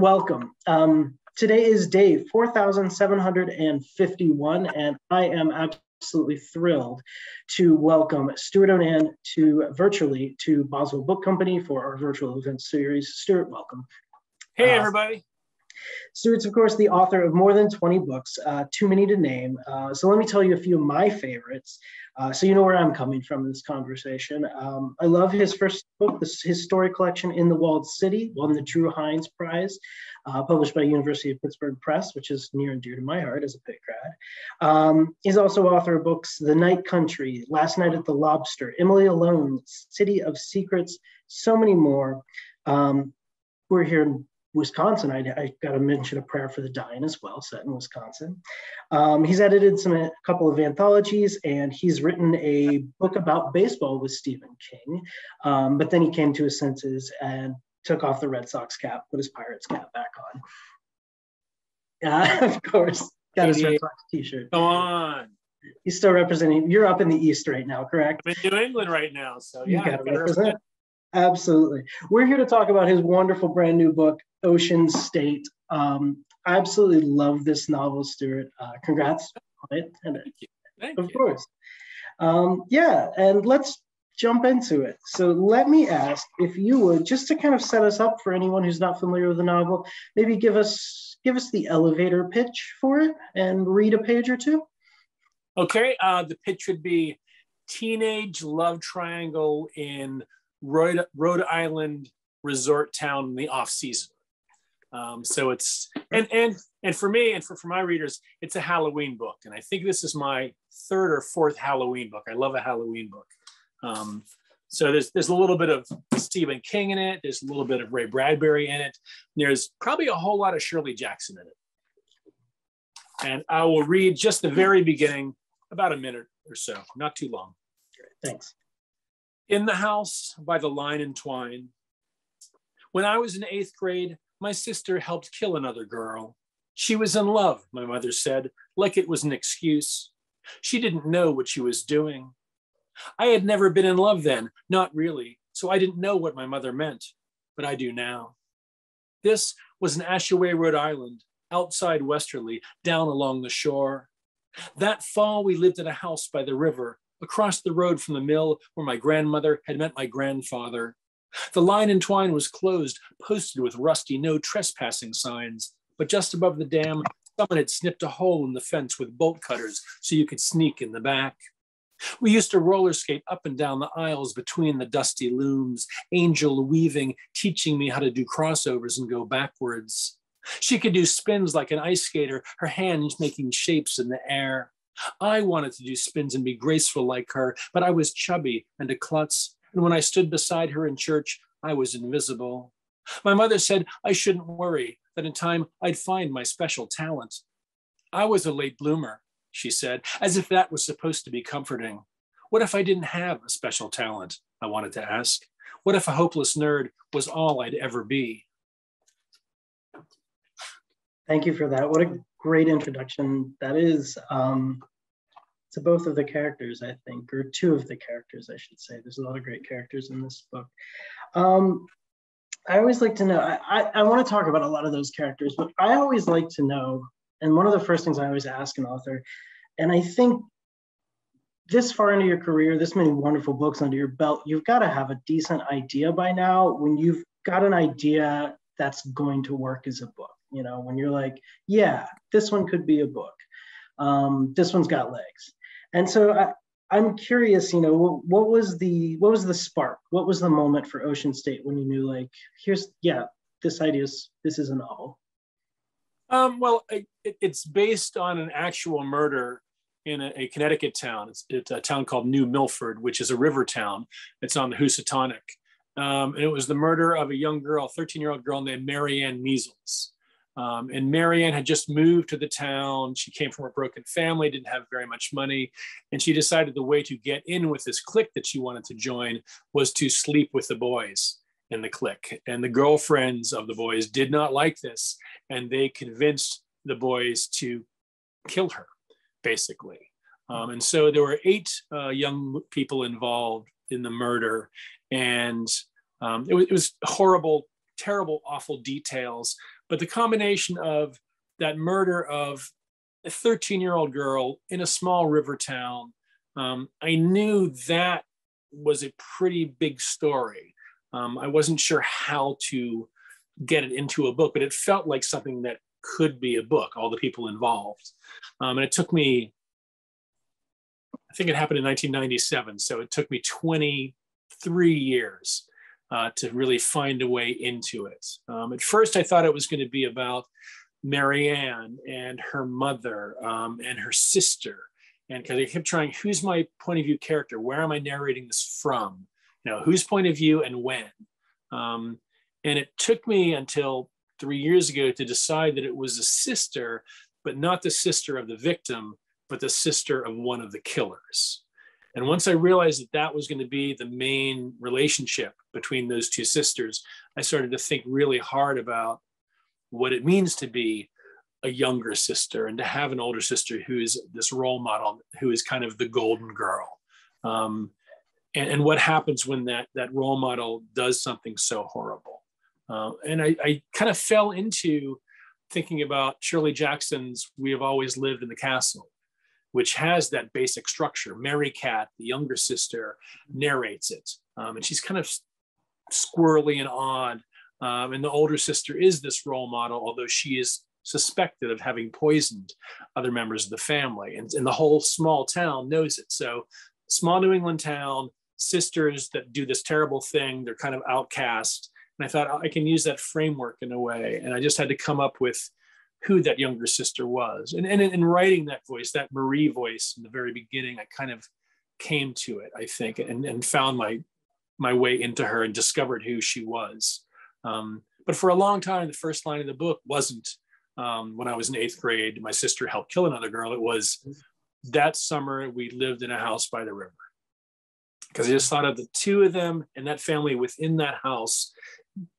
welcome. Um, today is day 4,751, and I am absolutely thrilled to welcome Stewart O'Nan to virtually to Boswell Book Company for our virtual event series. Stewart, welcome. Hey, uh, everybody. Stewart's, of course, the author of more than 20 books, uh, too many to name. Uh, so let me tell you a few of my favorites. Uh, so you know where I'm coming from in this conversation. Um, I love his first book, this, his story collection, In the Walled City, won the Drue Heinz Prize, uh, published by University of Pittsburgh Press, which is near and dear to my heart as a Pitt grad. Um, he's also author of books The Night Country, Last Night at the Lobster, Emily Alone, City of Secrets, so many more. Um, we're here Wisconsin, I, I got to mention a prayer for the dying as well, set in Wisconsin. Um, he's edited some a couple of anthologies, and he's written a book about baseball with Stephen King. Um, but then he came to his senses and took off the Red Sox cap, put his Pirates cap back on. Uh, of course, got his Red Sox T-shirt. Come on. He's still representing. You're up in the East right now, correct? I'm in New England right now, so yeah. You got to represent. Absolutely. We're here to talk about his wonderful brand new book, Ocean State. Um, I absolutely love this novel, Stewart. Uh, congrats on it. And Thank you. Thank of you. course. Um, yeah, and let's jump into it. So let me ask if you would, just to kind of set us up for anyone who's not familiar with the novel, maybe give us give us the elevator pitch for it and read a page or two. Okay, uh, the pitch would be teenage love triangle in Rhode, Rhode Island resort town in the off season. Um, so it's and and and for me and for, for my readers, it's a Halloween book, and I think this is my third or fourth Halloween book. I love a Halloween book. Um, so there's there's a little bit of Stephen King in it. There's a little bit of Ray Bradbury in it. There's probably a whole lot of Shirley Jackson in it. And I will read just the very beginning, about a minute or so, not too long. Thanks. In the house by the line and twine. When I was in eighth grade, my sister helped kill another girl. She was in love, my mother said, like it was an excuse. She didn't know what she was doing. I had never been in love then, not really, so I didn't know what my mother meant, but I do now. This was in Ashaway, Rhode Island, outside Westerly, down along the shore. That fall, we lived in a house by the river, across the road from the mill where my grandmother had met my grandfather. The line and twine was closed, posted with rusty no trespassing signs. But just above the dam, someone had snipped a hole in the fence with bolt cutters so you could sneak in the back. We used to roller skate up and down the aisles between the dusty looms, Angel weaving, teaching me how to do crossovers and go backwards. She could do spins like an ice skater, her hands making shapes in the air. I wanted to do spins and be graceful like her, but I was chubby and a klutz, and when I stood beside her in church, I was invisible. My mother said I shouldn't worry, that in time I'd find my special talent. I was a late bloomer, she said, as if that was supposed to be comforting. What if I didn't have a special talent? I wanted to ask. What if a hopeless nerd was all I'd ever be? Thank you for that. What a great introduction that is. Um, to both of the characters, I think, or two of the characters, I should say. There's a lot of great characters in this book. Um, I always like to know, I, I, I want to talk about a lot of those characters, but I always like to know, and one of the first things I always ask an author, and I think this far into your career, this many wonderful books under your belt, you've got to have a decent idea by now when you've got an idea that's going to work as a book. You know, when you're like, yeah, this one could be a book. Um, this one's got legs. And so I, I'm curious, you know, what, what, was the what was the spark? What was the moment for Ocean State when you knew, like, here's yeah, this idea is this is a novel. Um, well, it, it's based on an actual murder in a, a Connecticut town. It's, it's, a town called New Milford, which is a river town. It's on the Housatonic. Um, and it was the murder of a young girl, 13 year old girl named Marianne Measles. Um, and Marianne had just moved to the town. She came from a broken family, didn't have very much money. And she decided the way to get in with this clique that she wanted to join was to sleep with the boys in the clique. And the girlfriends of the boys did not like this. And they convinced the boys to kill her, basically. Um, and so there were eight uh, young people involved in the murder. And um, it, was, it was horrible, terrible, awful details but the combination of that murder of a 13 year old girl in a small river town, um, I knew that was a pretty big story. Um, I wasn't sure how to get it into a book, but it felt like something that could be a book, all the people involved. Um, and it took me, I think it happened in 1997. So it took me 23 years uh, to really find a way into it. Um, at first, I thought it was going to be about Marianne and her mother um, and her sister. And because I kept trying, who's my point of view character? Where am I narrating this from? You know, whose point of view and when? Um, and it took me until three years ago to decide that it was a sister, but not the sister of the victim, but the sister of one of the killers. And once I realized that that was going to be the main relationship between those two sisters, I started to think really hard about what it means to be a younger sister and to have an older sister who is this role model, who is kind of the golden girl. Um, and, and, what happens when that, that role model does something so horrible. Uh, and I, I kind of fell into thinking about Shirley Jackson's We Have Always Lived in the Castle, which has that basic structure. Merricat, the younger sister, narrates it. Um, and she's kind of squirrely and odd. Um, and the older sister is this role model, although she is suspected of having poisoned other members of the family. And, and the whole small town knows it. So, small New England town, sisters that do this terrible thing, they're kind of outcast. And I thought oh, I can use that framework in a way. And I just had to come up with who that younger sister was. And, and in writing that voice, that Marie voice in the very beginning, I kind of came to it, I think, and, and found my my way into her and discovered who she was. Um, but for a long time, the first line of the book wasn't um, when I was in eighth grade, my sister helped kill another girl. It was that summer we lived in a house by the river. Because I just thought of the two of them and that family within that house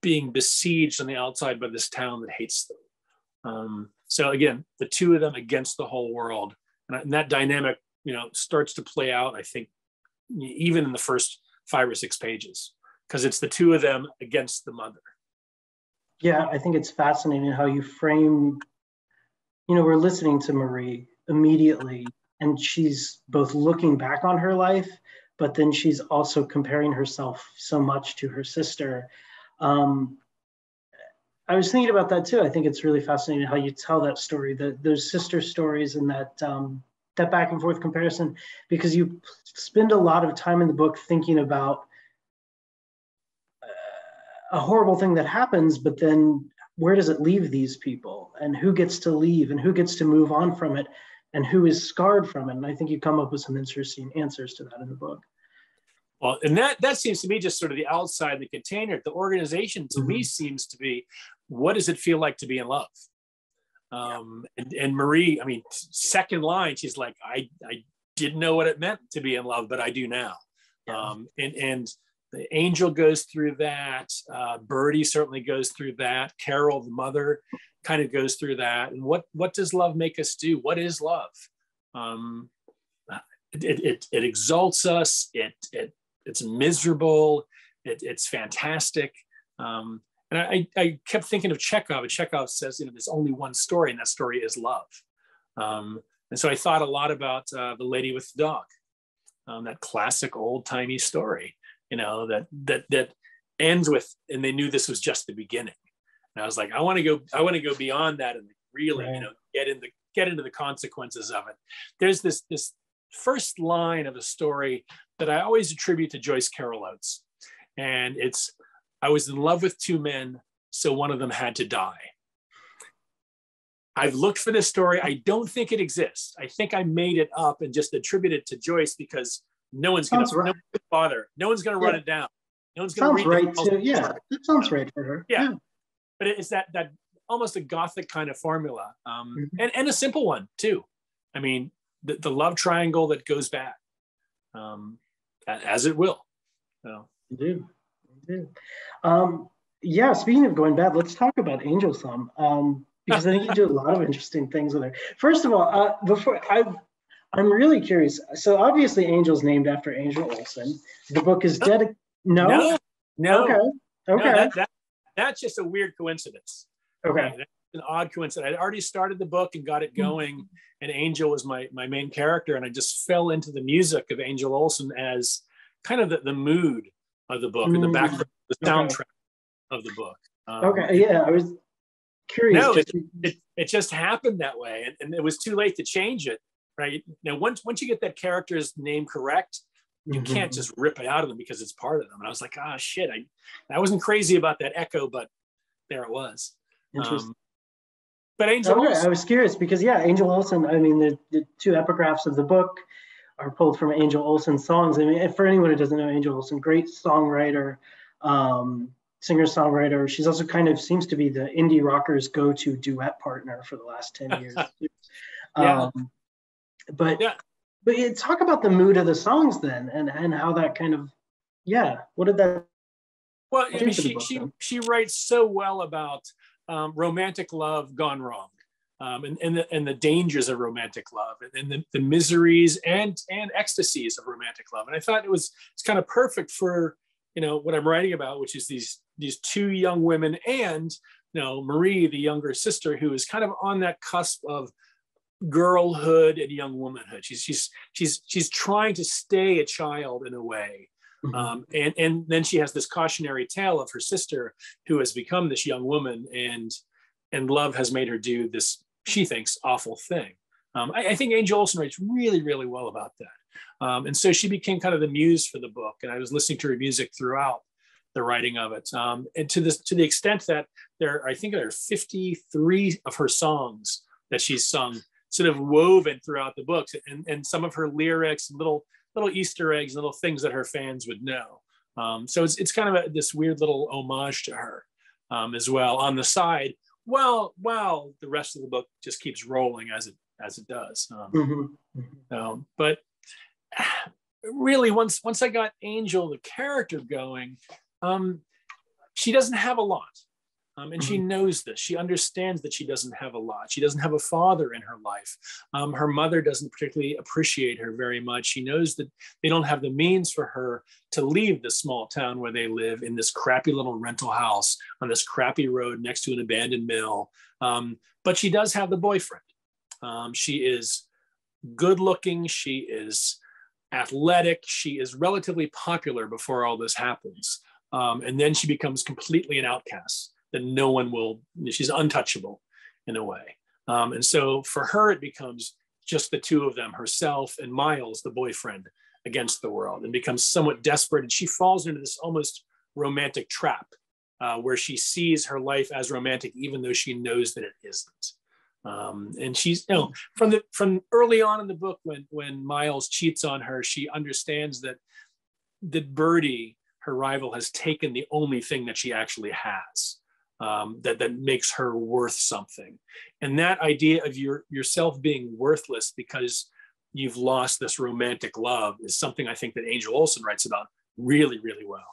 being besieged on the outside by this town that hates them. Um, so again, the two of them against the whole world, and, and that dynamic, you know, starts to play out. I think even in the first five or six pages, because it's the two of them against the mother. Yeah, I think it's fascinating how you frame, you know, we're listening to Marie immediately, and she's both looking back on her life, but then she's also comparing herself so much to her sister. Um, I was thinking about that too. I think it's really fascinating how you tell that story, that those sister stories and that um, that back and forth comparison, because you spend a lot of time in the book thinking about a horrible thing that happens, but then where does it leave these people and who gets to leave and who gets to move on from it and who is scarred from it? And I think you come up with some interesting answers to that in the book. Well, and that that seems to me just sort of the outside the container. The organization to mm-hmm. me seems to be what does it feel like to be in love? Um, and, and Marie, I mean, second line, she's like, I, I didn't know what it meant to be in love, but I do now. Yeah. Um, and, and the angel goes through that. Uh, Birdie certainly goes through that. Carol, the mother, kind of goes through that. And what what does love make us do? What is love? Um, it, it, it exalts us. It, it it's miserable. It, it's fantastic. Um, and I, I kept thinking of Chekhov, and Chekhov says, you know, there's only one story, and that story is love. Um, and so I thought a lot about uh, the lady with the dog, um, that classic old timey story you know, that that that ends with, and they knew this was just the beginning. And I was like, I want to go, I want to go beyond that and really, right. you know, get into get into the consequences of it. There's this this first line of the story that I always attribute to Joyce Carol Oates, and it's, I was in love with two men, so one of them had to die. I've looked for this story. I don't think it exists. I think I made it up and just attributed it to Joyce because no one's going right. to bother. No one's going to yeah. run it down. No one's going to read right too. Yeah, it sounds right for her. Yeah. yeah. but it's that that almost a gothic kind of formula, um, mm-hmm. and and a simple one too. I mean, the, the love triangle that goes back, um, as it will. So. do, do. Um, yeah. Speaking of going bad, let's talk about Angel some. Um, because I think you do a lot of interesting things with her. First of all, uh, before I I'm really curious. So obviously, Angel's named after Angel Olsen. The book is dedicated. No? no, no, okay, okay. No, that, that, that's just a weird coincidence. Okay. An odd coincidence. I'd already started the book and got it hmm. going, and Angel was my my main character, and I just fell into the music of Angel Olsen as kind of the, the mood of the book mm. and the hmm. background, the soundtrack okay. of the book. Um, okay, yeah, I was curious. No, it, it, it, just happened that way, and, and, it was too late to change it, right? Now, once once you get that character's name correct, you mm-hmm. can't just rip it out of them because it's part of them. And I was like, ah, oh, shit, I I wasn't crazy about that echo, but there it was. Interesting. Um, but Angel. Okay, I was curious because yeah, Angel Olsen. I mean, the, the two epigraphs of the book are pulled from Angel Olsen's songs. I mean, for anyone who doesn't know Angel Olsen, great songwriter. Um, singer songwriter. She's also kind of seems to be the indie rockers go to duet partner for the last 10 years. yeah. Um, but yeah. but yeah, talk about the mood of the songs then and and how that kind of yeah, what did that well, I mean, she, she, she writes so well about um, romantic love gone wrong. Um, and, and, the, and the dangers of romantic love and, the, the miseries and, and ecstasies of romantic love. And I thought it was, it's kind of perfect for, you know, what I'm writing about, which is these these two young women and you know Marie, the younger sister, who is kind of on that cusp of girlhood and young womanhood. She's she's she's she's trying to stay a child in a way. Mm-hmm. Um, and and then she has this cautionary tale of her sister who has become this young woman and and love has made her do this she thinks awful thing um, I, I, think angel olsen writes really really well about that um, and so she became kind of the muse for the book and i was listening to her music throughout the writing of it. Um, and to this, to the extent that there, I think there are 53 of her songs that she's sung, sort of woven throughout the books, and, and some of her lyrics, and little little Easter eggs, little things that her fans would know. Um, so it's it's kind of a, this weird little homage to her um, as well on the side. Well, well, the rest of the book just keeps rolling as it as it does. Um, mm-hmm. mm-hmm. Um, but really, once once I got Angel the character going, um, she doesn't have a lot. Um, and mm-hmm. she knows this. She understands that she doesn't have a lot. She doesn't have a father in her life. Um, her mother doesn't particularly appreciate her very much. She knows that they don't have the means for her to leave the small town where they live in this crappy little rental house on this crappy road next to an abandoned mill. Um, but she does have the boyfriend. Um, she is good looking. She is athletic. She is relatively popular before all this happens. Um, and then she becomes completely an outcast that no one will, she's untouchable in a way. Um, and so for her, it becomes just the two of them, herself and Miles, the boyfriend, against the world, and becomes somewhat desperate. And she falls into this almost romantic trap uh, where she sees her life as romantic, even though she knows that it isn't. Um, and she's you know from the from early on in the book when when Miles cheats on her, she understands that that Birdie her rival has taken the only thing that she actually has um, that, that makes her worth something. And that idea of your, yourself being worthless because you've lost this romantic love is something I think that Angel Olsen writes about really, really well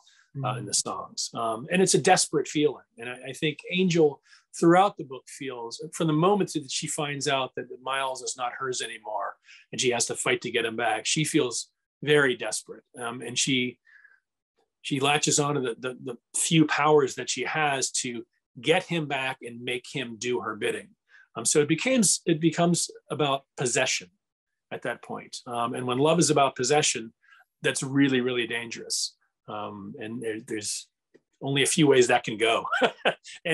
uh, in the songs. Um, and it's a desperate feeling. And I, I, think Angel throughout the book feels from the moment that she finds out that Miles is not hers anymore and she has to fight to get him back, she feels very desperate. Um, and she she latches on to the, the, the few powers that she has to get him back and make him do her bidding. Um, so it becomes it becomes about possession at that point. Um, and when love is about possession, that's really really dangerous. Um, and there, there's only a few ways that can go, and,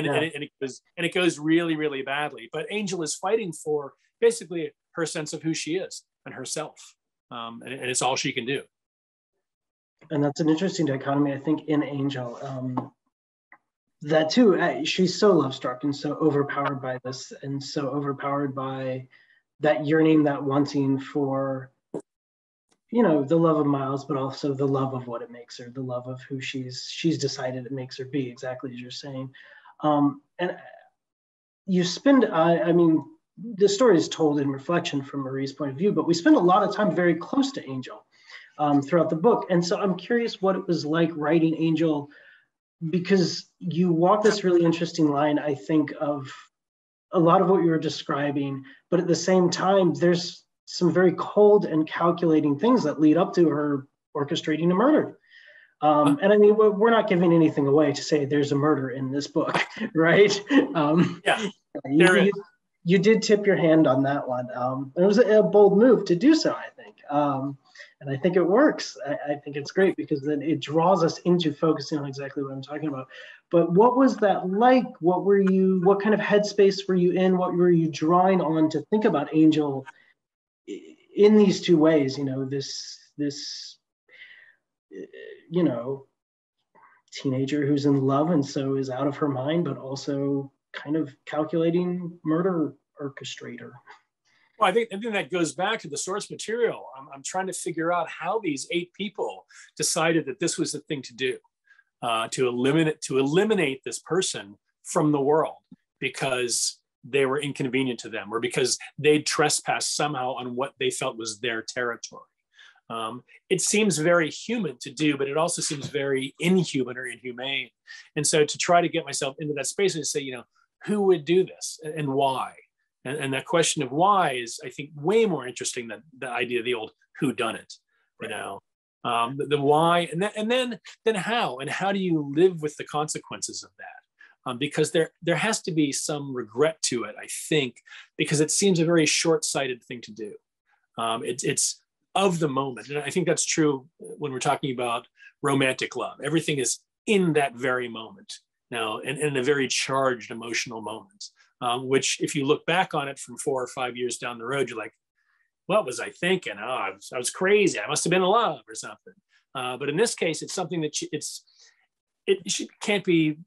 yeah. and, it, and, it goes and it goes really really badly. But Angel is fighting for basically her sense of who she is and herself, um, and, and it's all she can do and that's an interesting dichotomy, I think, in Angel. Um, that too, uh, she's so love struck and so overpowered by this, and so overpowered by that yearning, that wanting for, you know, the love of Miles, but also the love of what it makes her, the love of who she's she's decided it makes her be, exactly as you're saying. Um, and you spend, uh, I mean, the story is told in reflection from Marie's point of view, but we spend a lot of time very close to Angel um, throughout the book. And so I'm curious what it was like writing Angel because you walk this really interesting line, I think, of a lot of what you were describing, but at the same time, there's some very cold and calculating things that lead up to her orchestrating a murder. Um, and I mean, we're not giving anything away to say there's a murder in this book, right? Um, yeah, you, you, you, did tip your hand on that one. Um, it was a, a, bold move to do so, I think. And I think it works. I, I, think it's great because then it draws us into focusing on exactly what I'm talking about. But what was that like? What were you, what kind of headspace were you in? What were you drawing on to think about Angel in these two ways? You know, this, this, you know, teenager who's in love and so is out of her mind, but also kind of calculating murder orchestrator. Well, I think, I think that goes back to the source material. I'm, I'm trying to figure out how these eight people decided that this was the thing to do, uh, to eliminate to eliminate this person from the world because they were inconvenient to them or because they'd trespassed somehow on what they felt was their territory. Um, it seems very human to do, but it also seems very inhuman or inhumane. And so to try to get myself into that space and say, you know, who would do this and why? And, and that question of why is, I think, way more interesting than the idea of the old who done it, you know, um, the, the, why and then, and then, then how, and how do you live with the consequences of that? Um, because there, there has to be some regret to it, I think, because it seems a very short-sighted thing to do. Um, it, it's of the moment. And I think that's true when we're talking about romantic love. Everything is in that very moment now, and in a very charged emotional moment, um, which if you look back on it from four or five years down the road, you're like, what was I thinking? Oh, I was, I was crazy. I must have been in love or something. Uh, but in this case, it's something that it's, it can't be,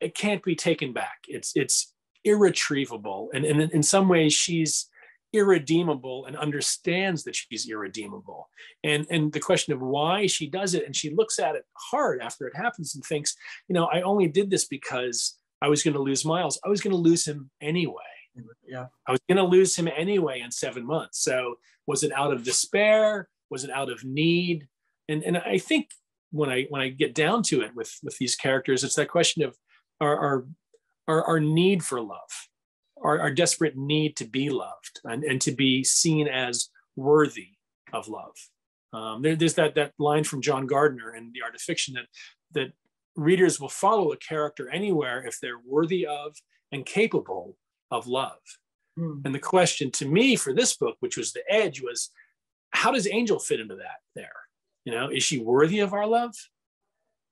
it can't be taken back. It's, it's irretrievable. And, and in some ways she's, irredeemable and understands that she's irredeemable. And, and the question of why she does it, and she looks at it hard after it happens and thinks, you know, I only did this because I was going to lose Miles. I was going to lose him anyway. Yeah. I was going to lose him anyway in seven months. So was it out of despair? Was it out of need? And, and I think when I when I get down to it with with these characters, it's that question of our our our, our need for love our, our desperate need to be loved and, and to be seen as worthy of love. Um, there, there's that, that line from John Gardner in The Art of Fiction that, that readers will follow a character anywhere if they're worthy of and capable of love. Mm. And the question to me for this book, which was the edge, was how does Angel fit into that there? You know, is she worthy of our love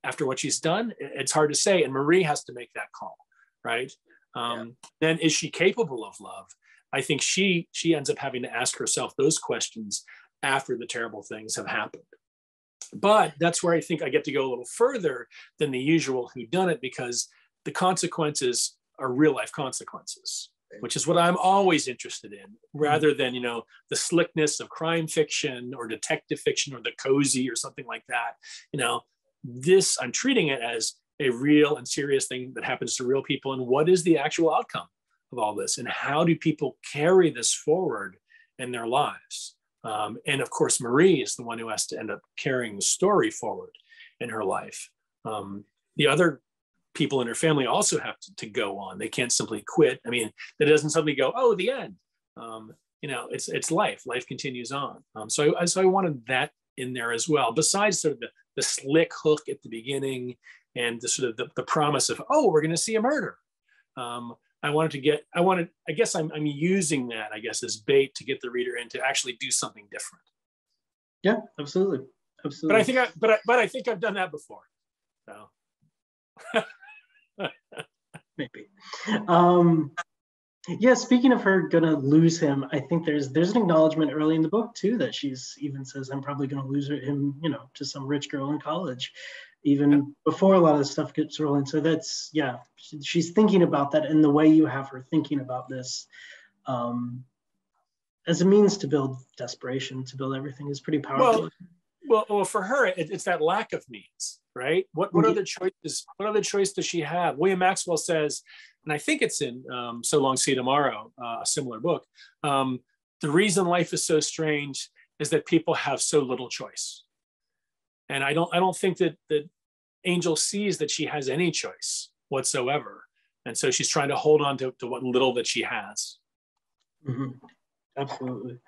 after what she's done? It's hard to say. And Marie has to make that call, right? um, yeah. then is she capable of love i think she she ends up having to ask herself those questions after the terrible things have happened but that's where i think i get to go a little further than the usual who done it because the consequences are real life consequences which is what i'm always interested in rather mm-hmm. than you know the slickness of crime fiction or detective fiction or the cozy or something like that. You know this i'm treating it as a real and serious thing that happens to real people and what is the actual outcome of all this? And how do people carry this forward in their lives um, and of course marie is the one who has to end up carrying the story forward in her life. Um, the other people in her family also have to, to, go on. They can't simply quit. I mean that doesn't suddenly go oh the end. Um, you know it's it's life. Life continues on. Um, so, I, so i wanted that in there as well besides sort of the, the slick hook at the beginning and the sort of the, the promise of oh we're going to see a murder. Um, i wanted to get i wanted i guess I'm, I'm using that i guess as bait to get the reader in to actually do something different. Yeah absolutely. Absolutely. But i think i but i, but I think i've done that before so. Maybe. Um yeah speaking of her gonna lose him i think there's there's an acknowledgement early in the book too that she's even says i'm probably gonna lose him you know to some rich girl in college even yeah. before a lot of the stuff gets rolling. So that's yeah, she's thinking about that, and the way you have her thinking about this um, as a means to build desperation, to build everything is pretty powerful. Well, well, well for her, it, it's that lack of means, right? What what other choices? What other choice does she have? William Maxwell says, and I think it's in um, "So Long, See You Tomorrow," uh, a similar book. Um, the reason life is so strange is that people have so little choice and I don't I don't think that that Angel sees that she has any choice whatsoever, and so she's trying to hold on to, to what little that she has. Mm-hmm. Absolutely,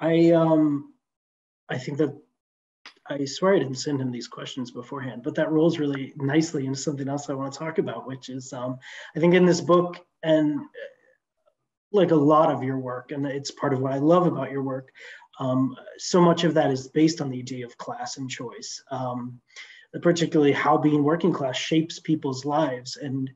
I um I think that I swear I didn't send him these questions beforehand, but that rolls really nicely into something else I want to talk about, which is um, I think in this book and like a lot of your work, and it's part of what I love about your work, um, so much of that is based on the idea of class and choice, um, particularly how being working class shapes people's lives. And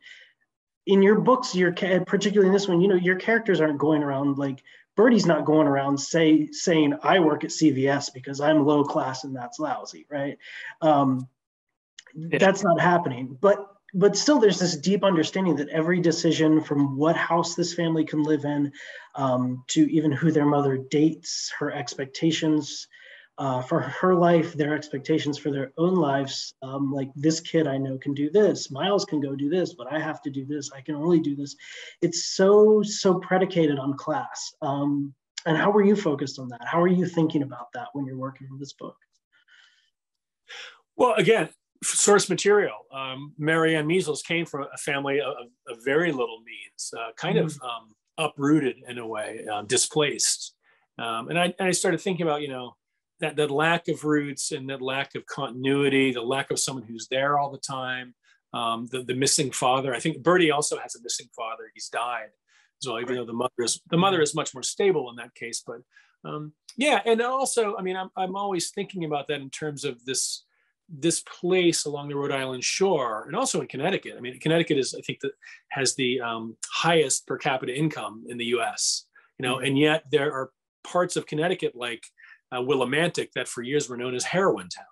in your books, your particularly in this one, you know, your characters aren't going around like Birdie's not going around say saying I work at CVS because I'm low class and that's lousy, right? Um. That's not happening. But but still there's this deep understanding that every decision from what house this family can live in um, to even who their mother dates her expectations uh, for her life their expectations for their own lives um, like this kid i know can do this miles can go do this but i have to do this i can only do this. It's so so predicated on class. Um, and how were you focused on that? How are you thinking about that when you're working on this book? Well again source material. Um, Marianne Measles came from a family of, of very little means, uh, kind mm. of um, uprooted in a way, uh, displaced. Um, and, I, and I started thinking about, you know, that, that lack of roots and that lack of continuity, the lack of someone who's there all the time, um, the, the missing father. I think Birdie also has a missing father. He's died as well, even though the mother is, the mother is much more stable in that case. But um, yeah, and also, I mean, I'm, I'm always thinking about that in terms of this, this place along the Rhode Island shore, and also in Connecticut. I mean, Connecticut is, I think, that has the um, highest per capita income in the U.S. You know, mm-hmm. and yet there are parts of Connecticut like uh, Willimantic that for years were known as heroin town.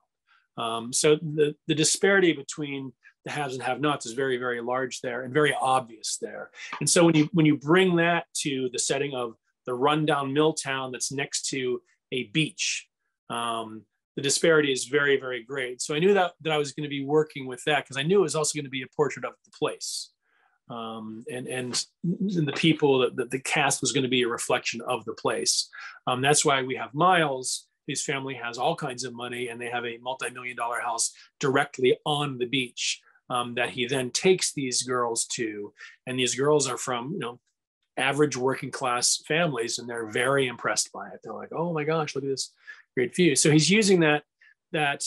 Um, so the the disparity between the haves and have-nots is very, very large there and very obvious there. And so when you when you bring that to the setting of the rundown mill town that's next to a beach. Um, the disparity is very, very great. So I knew that, that I was going to be working with that because I knew it was also going to be a portrait of the place. Um, and, and, the people that, that, the cast was going to be a reflection of the place. Um, that's why we have Miles. His family has all kinds of money and they have a multi-million dollar house directly on the beach um, that he then takes these girls to. And these girls are from, you know, average working class families and they're very impressed by it. They're like, oh my gosh, look at this great view. So he's using that that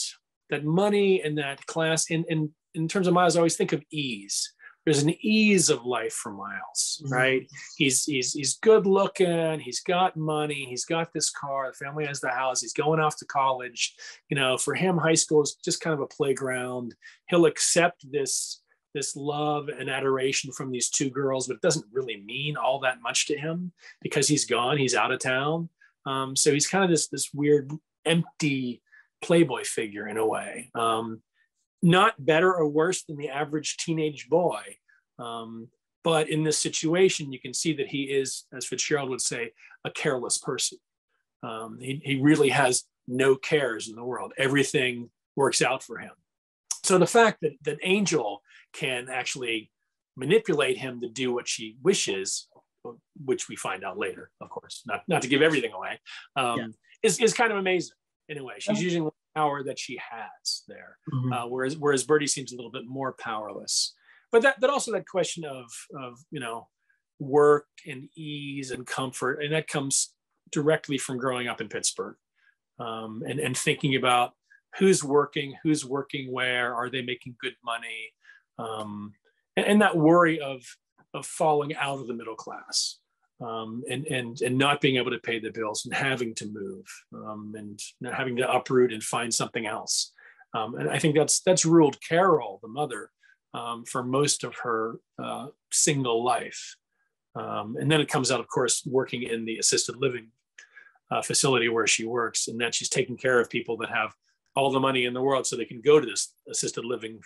that money and that class. In in in terms of Miles, I always think of ease. There's an ease of life for Miles, mm-hmm. right? He's he's he's good looking. He's got money. He's got this car. The family has the house. He's going off to college. You know, for him, high school is just kind of a playground. He'll accept this this love and adoration from these two girls, but it doesn't really mean all that much to him because he's gone. He's out of town. Um, so he's kind of this this weird empty playboy figure in a way. Um, not better or worse than the average teenage boy. Um, but in this situation, you can see that he is, as Fitzgerald would say, a careless person. Um, he, he really has no cares in the world. Everything works out for him. So the fact that, that Angel can actually manipulate him to do what she wishes which we find out later, of course, not, not to give everything away, um, yeah. is, is kind of amazing in a way. She's using the power that she has there, mm-hmm. uh, whereas whereas Birdie seems a little bit more powerless. But that, that also that question of of you know work and ease and comfort, and that comes directly from growing up in Pittsburgh, um, and and thinking about who's working, who's working where, are they making good money, um, and, and that worry of of falling out of the middle class um, and, and, and not being able to pay the bills and having to move um, and having to uproot and find something else. Um, and I think that's, that's ruled Carol, the mother, um, for most of her uh, single life. Um, and then it comes out, of course, working in the assisted living uh, facility where she works, and that she's taking care of people that have all the money in the world so they can go to this assisted living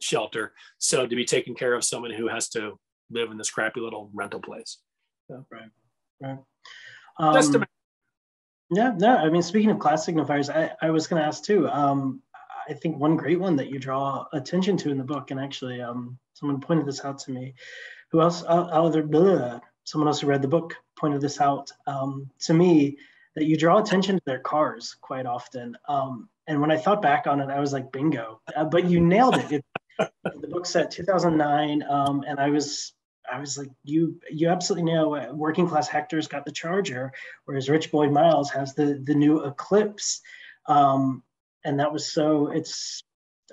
shelter. So to be taking care of someone who has to live in this crappy little rental place. So. Right. Right. Um, Just yeah, no, I mean, speaking of class signifiers, I, I was going to ask too. Um, I think one great one that you draw attention to in the book, and actually, um, someone pointed this out to me. Who else? Other blah, someone else who read the book pointed this out um, to me that you draw attention to their cars quite often. Um, and when I thought back on it, I was like, bingo! Uh, but you nailed it. it the book set 2009, um, and I was I was like, you you absolutely know uh, working class Hector's got the Charger, whereas Rich Boy Miles has the the new Eclipse. Um, and that was so it's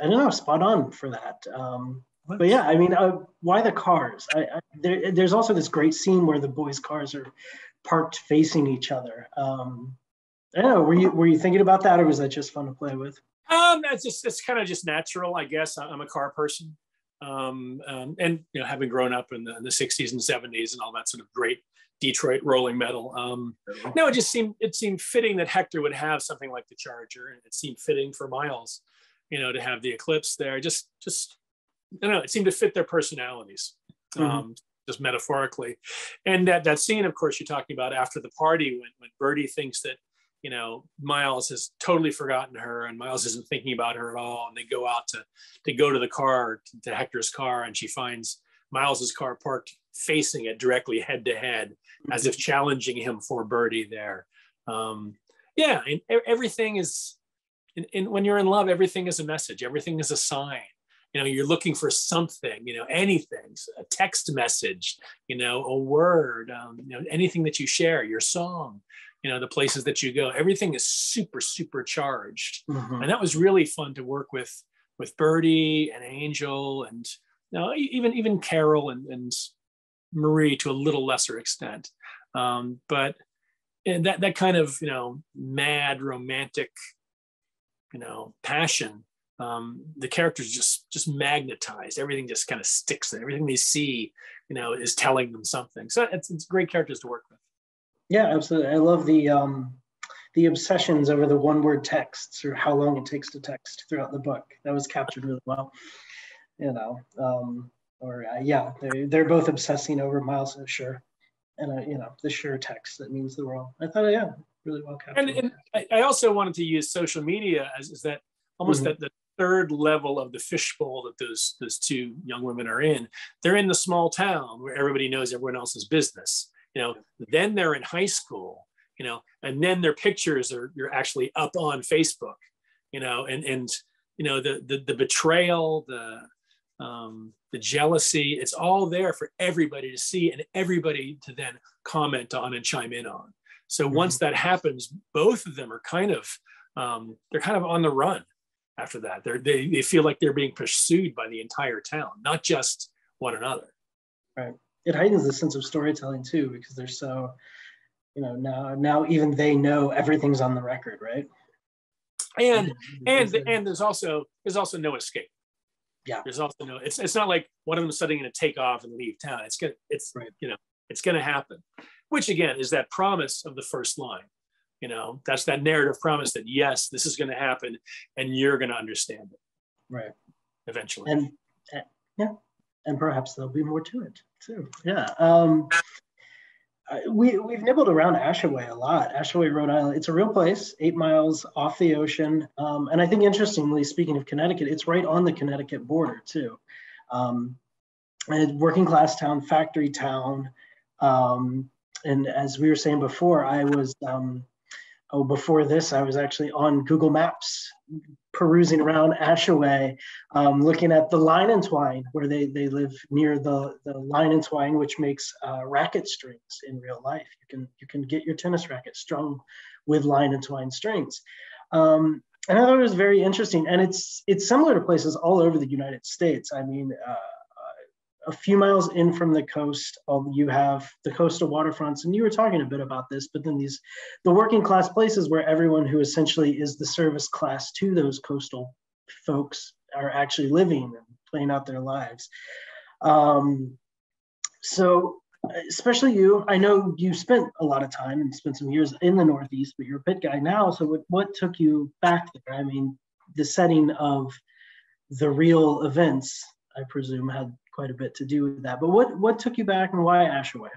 I don't know spot on for that. Um, but yeah, I mean, uh, why the cars? I, I, there, there's also this great scene where the boys' cars are parked facing each other. Um, I don't know. Were you were you thinking about that, or was that just fun to play with? Um, that's just it's kind of just natural, I guess. I'm a car person, um, um, and you know, having grown up in the, in the, '60s and '70s and all that sort of great Detroit rolling metal. Um, no, it just seemed it seemed fitting that Hector would have something like the Charger, and it seemed fitting for Miles, you know, to have the Eclipse there. Just just I don't know. It seemed to fit their personalities. Mm-hmm. Um, just metaphorically. And that, that scene, of course, you're talking about after the party when, when Birdie thinks that, you know, Miles has totally forgotten her and Miles isn't thinking about her at all. And they go out to, to go to the car, to Hector's car, and she finds Miles's car parked facing it directly head to head, as if challenging him for Birdie there. Um, yeah, and everything is, in, in, when you're in love, everything is a message, everything is a sign you know you're looking for something you know anything a text message you know a word um, you know anything that you share your song you know the places that you go everything is super super charged mm-hmm. and that was really fun to work with with birdie and angel and you know, even even carol and, and marie to a little lesser extent um, but and that that kind of you know mad romantic you know passion um, the characters just just magnetized. Everything just kind of sticks. There. Everything they see, you know, is telling them something. So it's, it's great characters to work with. Yeah, absolutely. I love the um, the obsessions over the one word texts or how long it takes to text throughout the book. That was captured really well. You know, um, or uh, yeah, they're, they're both obsessing over Miles and Sure, and uh, you know the sure text that means the world. I thought, yeah, really well captured. And, and I also wanted to use social media as is that almost mm-hmm. that the third level of the fishbowl that those those two young women are in. They're in the small town where everybody knows everyone else's business. You know, then they're in high school. You know, and then their pictures are you're actually up on Facebook. You know, and and you know the the, the betrayal, the um, the jealousy. It's all there for everybody to see and everybody to then comment on and chime in on. So mm-hmm. once that happens, both of them are kind of um, they're kind of on the run after that. They're, they, they feel like they're being pursued by the entire town, not just one another. Right. It heightens the sense of storytelling too, because they're so, you know, now now even they know everything's on the record, right? And and and there's also there's also no escape. Yeah. There's also no. It's it's not like one of them suddenly going to take off and leave town. It's gonna it's right. you know it's going to happen, which again is that promise of the first line you know that's that narrative promise that yes this is going to happen and you're going to understand it right eventually and uh, yeah and perhaps there'll be more to it too yeah um we, we've nibbled around Ashaway a lot. Ashaway, Rhode Island. It's a real place, eight miles off the ocean. Um, and I think, interestingly, speaking of Connecticut, it's right on the Connecticut border, too. Um, and working class town, factory town. Um, and as we were saying before, I was um, oh, before this, I was actually on Google Maps perusing around Ashaway, um, looking at the line and twine, where they, they live near the, the line and twine, which makes uh, racket strings in real life. You can, you can get your tennis racket strung with line and twine strings. Um, and I thought it was very interesting. And it's, it's similar to places all over the United States. I mean, uh, a few miles in from the coast, you have the coastal waterfronts, and you were talking a bit about this, but then these, the working class places where everyone who essentially is the service class to those coastal folks are actually living and playing out their lives. Um, so, especially you, I know you spent a lot of time and spent some years in the Northeast, but you're a pit guy now. So, what, what took you back there? I mean, the setting of the real events, I presume, had quite a bit to do with that. But what what took you back and why Ashaway?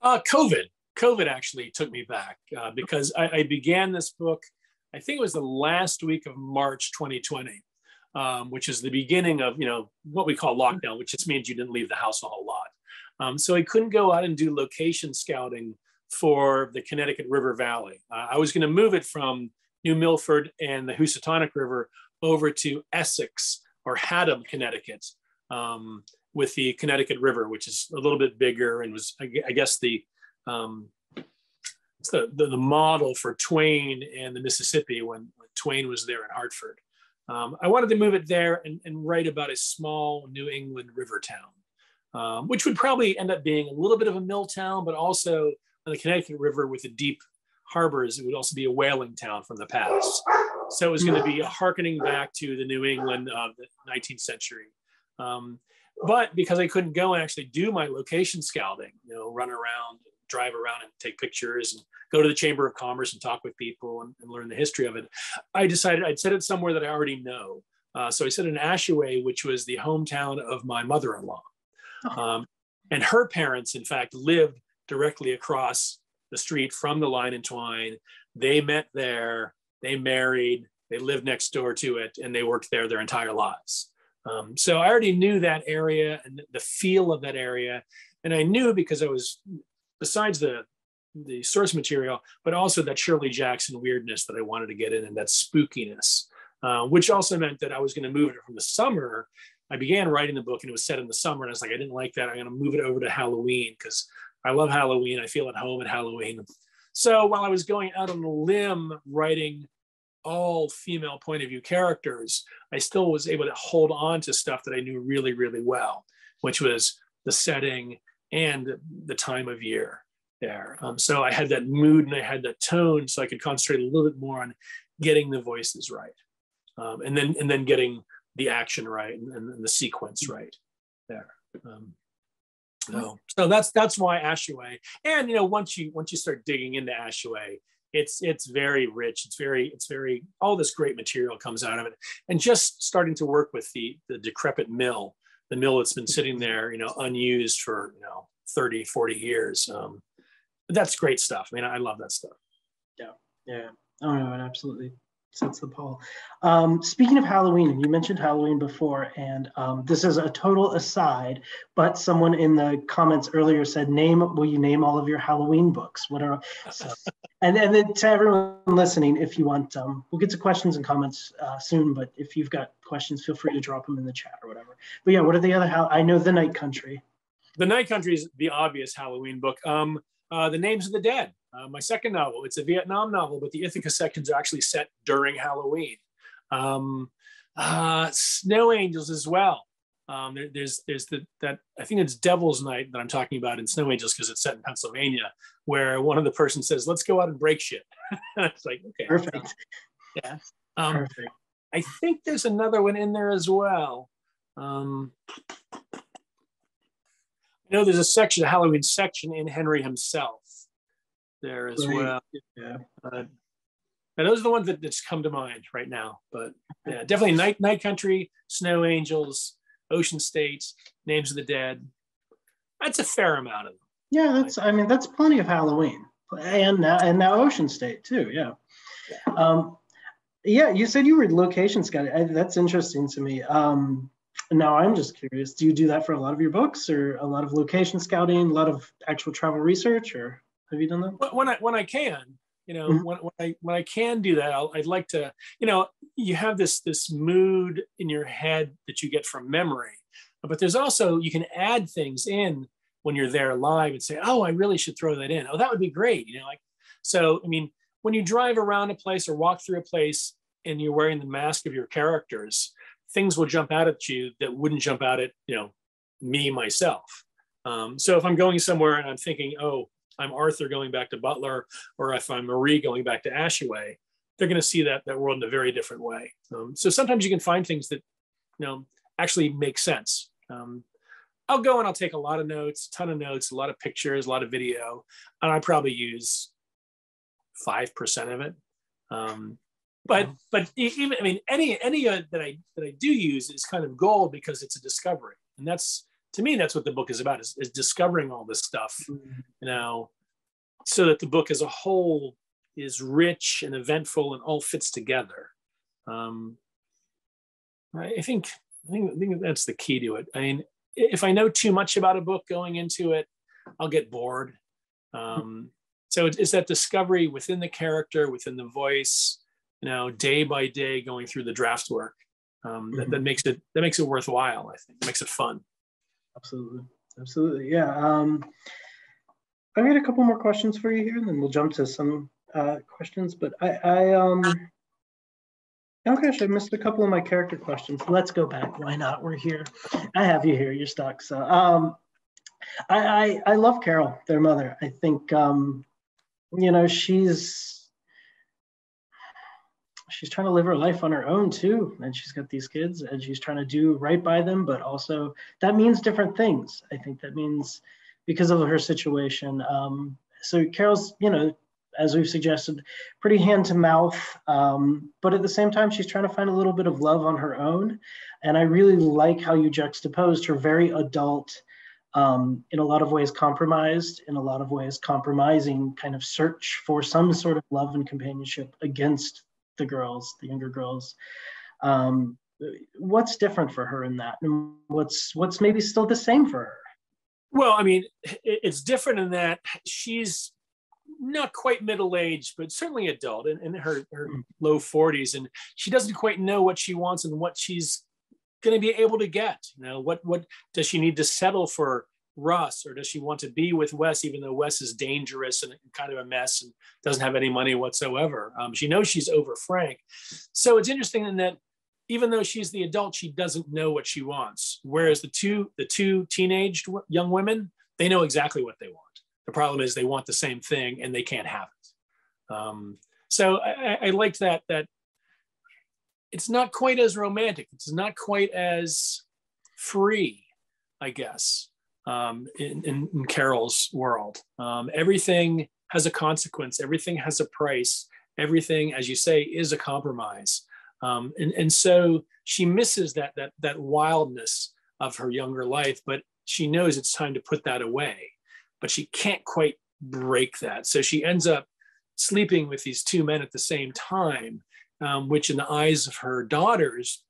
Uh, COVID. COVID actually took me back uh, because I, I, began this book. I think it was the last week of March 2020, um, which is the beginning of you know what we call lockdown, which just means you didn't leave the house a whole lot. Um, so I couldn't go out and do location scouting for the Connecticut River Valley. Uh, I was going to move it from New Milford and the Housatonic River over to Essex or Haddam, Connecticut, um, with the Connecticut River, which is a little bit bigger and was, I guess, the um, the, the, the, model for Twain and the Mississippi when, when Twain was there in Hartford. Um, I wanted to move it there and, and, write about a small New England river town, um, which would probably end up being a little bit of a mill town, but also on the Connecticut River with the deep harbors, it would also be a whaling town from the past. So it was going to be harkening back to the New England of the 19th century. Um, but because I couldn't go and actually do my location scouting, you know, run around, drive around and take pictures and go to the Chamber of Commerce and talk with people and, and learn the history of it, I decided I'd set it somewhere that I already know. Uh, so I set it in Ashaway, which was the hometown of my mother-in-law. Oh. Um, and her parents, in fact, lived directly across the street from the line and twine. They met there, they married, they lived next door to it, and they worked there their entire lives. Um, so I already knew that area and the feel of that area. And I knew because I was, besides the the source material, but also that Shirley Jackson weirdness that I wanted to get in and that spookiness, uh, which also meant that I was going to move it from the summer. I began writing the book and it was set in the summer. And I was like, I didn't like that. I'm going to move it over to Halloween because I love Halloween. I feel at home at Halloween. So while I was going out on a limb writing all female point of view characters, I still was able to hold on to stuff that I knew really, really well, which was the setting and the time of year there. Um, so I had that mood and I had that tone, so I could concentrate a little bit more on getting the voices right, um, and then and then getting the action right and, and the sequence right there. Um, so, so that's that's why Ashaway. And you know, once you once you start digging into Ashaway, it's it's very rich. It's very it's very all this great material comes out of it. And just starting to work with the the decrepit mill the mill that's been sitting there you know unused for you know 30 40 years um, that's great stuff. I mean i love that stuff. Yeah. Yeah. Oh no absolutely sets the poll. Um, speaking of Halloween, you mentioned Halloween before, and um, this is a total aside, but someone in the comments earlier said, "Name, will you name all of your Halloween books? What are so?" and and then to everyone listening, if you want, um, we'll get to questions and comments uh, soon. But if you've got questions, feel free to drop them in the chat or whatever. But yeah, what are the other? I know the Night Country. The Night Country is the obvious Halloween book. Um, uh, the Names of the Dead uh, my second novel, it's a Vietnam novel, but the Ithaca sections are actually set during Halloween. Um, uh, Snow Angels as well. Um, there, there's there's the that I think it's Devil's Night that I'm talking about in Snow Angels because it's set in Pennsylvania, where one of the person says, "Let's go out and break shit." it's like okay, perfect. Yeah. Um, perfect. I think there's another one in there as well. Um, I know there's a section, a Halloween section in Henry himself there as right. well. Yeah. Uh, and those are the ones that just come to mind right now. But yeah, definitely Night Night Country, Snow Angels, Ocean States, Names of the Dead. That's a fair amount of them. Yeah, that's I mean that's plenty of Halloween, and now and now Ocean State too. Yeah. yeah. Um, yeah, you said you were location scouting. That's interesting to me. Um, now I'm just curious. Do you do that for a lot of your books, or a lot of location scouting, a lot of actual travel research, or? Have you done that? When I when I can, you know, mm-hmm. when, when I when I can do that, i would like to, you know, you have this this mood in your head that you get from memory, but there's also you can add things in when you're there live and say, oh, I really should throw that in. Oh, that would be great. You know, like so. I mean, when you drive around a place or walk through a place and you're wearing the mask of your characters, things will jump out at you that wouldn't jump out at you know me myself. Um, so if I'm going somewhere and I'm thinking, oh, I'm Arthur going back to Butler, or if I'm Marie going back to Ashaway, they're going to see that that world in a very different way. Um, so sometimes you can find things that you know actually make sense. Um, I'll go and I'll take a lot of notes, a ton of notes, a lot of pictures, a lot of video, and I probably use five percent of it. Um, but but even I mean any any uh, that I that I do use is kind of gold because it's a discovery, and that's to me that's what the book is about is, is discovering all this stuff mm-hmm. you know so that the book as a whole is rich and eventful and all fits together um, I think I think I think that's the key to it. I mean, if I know too much about a book going into it, I'll get bored. Um, so it's that discovery within the character, within the voice, you know, day by day going through the draft work. Um, that, that, mm-hmm. makes it that makes it worthwhile. I think it makes it fun. Absolutely. Absolutely. Yeah. Um, I've got a couple more questions for you here, and then we'll jump to some uh, questions. But I, I um, Oh gosh, I missed a couple of my character questions. Let's go back. Why not? We're here. I have you here. You're stuck. So, um, I, I, I love Carol, their mother. I think um, you know she's she's trying to live her life on her own too, and she's got these kids, and she's trying to do right by them, but also that means different things. I think that means because of her situation. Um, so Carol's, you know, as we've suggested, pretty hand to mouth. Um, but at the same time, she's trying to find a little bit of love on her own. And I really like how you juxtaposed her very adult, um, in a lot of ways compromised, in a lot of ways compromising kind of search for some sort of love and companionship against the girls, the younger girls. Um, what's different for her in that, and what's what's maybe still the same for her? Well, I mean, it's different in that she's not quite middle aged, but certainly adult in, in her, her hmm. low 40s. And she doesn't quite know what she wants and what she's going to be able to get. You know, what, what does she need to settle for Russ or does she want to be with Wes, even though Wes is dangerous and kind of a mess and doesn't have any money whatsoever? Um, she knows she's over Frank. So it's interesting in that even though she's the adult, she doesn't know what she wants. Whereas the two, the two teenaged young women, they know exactly what they want. The problem is they want the same thing and they can't have it. Um, so I, I liked that that it's not quite as romantic. It's not quite as free, I guess, um, in, in, in, Carol's world. Um, everything has a consequence. Everything has a price. Everything, as you say, is a compromise. Um, and, and so she misses that, that, that wildness of her younger life, but she knows it's time to put that away but she can't quite break that. So she ends up sleeping with these two men at the same time, um, which in the eyes of her daughters,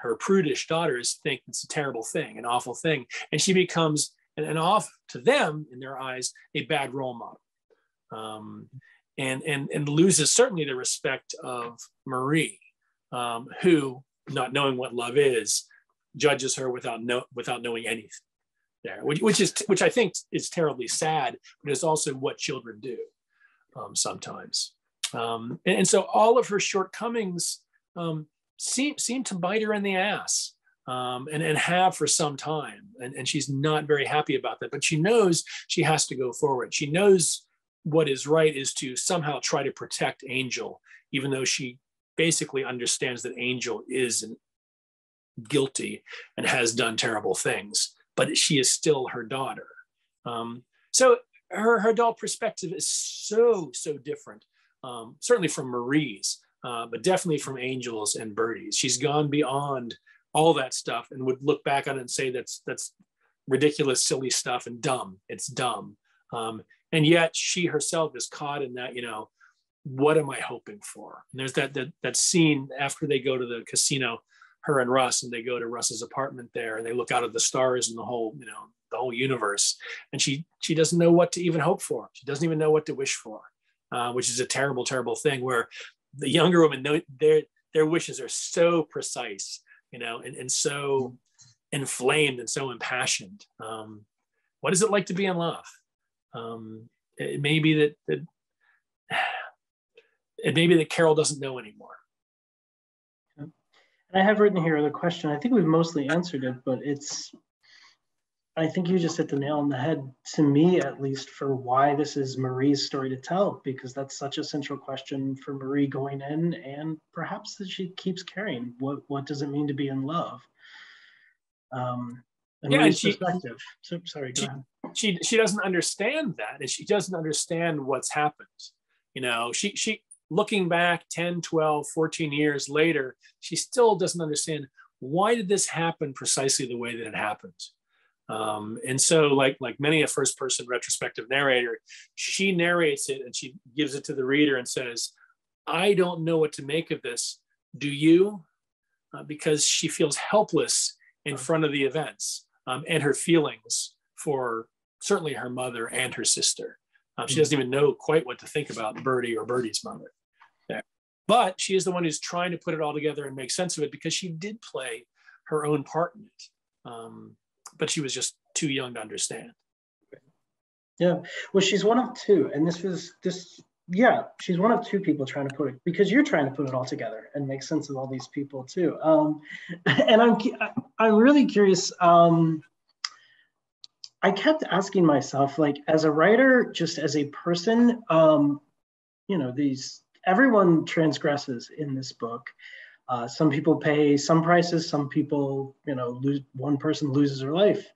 her prudish daughters, think it's a terrible thing, an awful thing. And she becomes, and, and off to them, in their eyes, a bad role model. Um, and, and, and loses certainly the respect of Marie, um, who, not knowing what love is, judges her without, know, without knowing anything there, which, which is which I think is terribly sad, but it's also what children do um, sometimes. Um, and, and, so all of her shortcomings um, seem seem to bite her in the ass. Um, and, and have for some time. And, and she's not very happy about that, but she knows she has to go forward. She knows what is right is to somehow try to protect Angel, even though she basically understands that Angel is guilty and has done terrible things but she is still her daughter. Um, so her, her adult perspective is so, so different, um, certainly from Marie's, uh, but definitely from Angel's and Birdie's. She's gone beyond all that stuff and would look back on it and say that's, that's ridiculous, silly stuff and dumb. It's dumb. Um, and yet she herself is caught in that, you know, what am I hoping for? And there's that, that, that scene after they go to the casino her and Russ, and they go to Russ's apartment there, and they look out at the stars and the whole, you know, the whole universe. And she she doesn't know what to even hope for. She doesn't even know what to wish for, uh, which is a terrible, terrible thing. Where the younger know their their wishes are so precise, you know, and, and so inflamed and so impassioned. Um, what is it like to be in love? Um, it may be that, that it may be that Carol doesn't know anymore. And I have written here the question. I think we've mostly answered it, but it's, I think you just hit the nail on the head, to me at least, for why this is Marie's story to tell, because that's such a central question for Marie going in, and perhaps that she keeps carrying. What what does it mean to be in love? Um, and yeah, Marie's she, perspective. So, sorry, she, she she doesn't understand that, and she doesn't understand what's happened. You know, she she looking back 10, 12, 14 years later, she still doesn't understand why did this happen precisely the way that it happened. Um, and so, like like many a first person retrospective narrator, she narrates it and she gives it to the reader and says, "I don't know what to make of this. Do you?" Uh, because she feels helpless in front of the events um, and her feelings for certainly her mother and her sister. Um, she mm-hmm. doesn't even know quite what to think about Birdie or Birdie's mother. But she is the one who's trying to put it all together and make sense of it because she did play her own part in it. Um, but she was just too young to understand. Yeah, well, she's one of two, and this was this yeah, she's one of two people trying to put it because you're trying to put it all together and make sense of all these people too. Um, and I'm I'm really curious. Um, I kept asking myself, like, as a writer, just as a person, um, you know, these everyone transgresses in this book. Uh, some people pay some prices. Some people, you know, lose. One person loses her life,